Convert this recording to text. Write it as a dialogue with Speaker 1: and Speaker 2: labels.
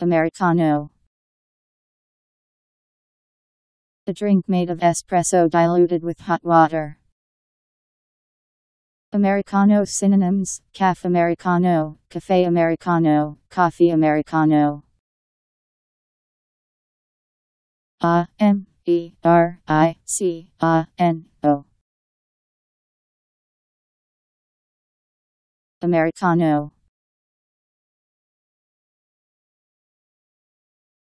Speaker 1: Americano. A drink made of espresso diluted with hot water. Americano synonyms caf Americano, Cafe Americano, Coffee Americano. A M E R I C A N O Americano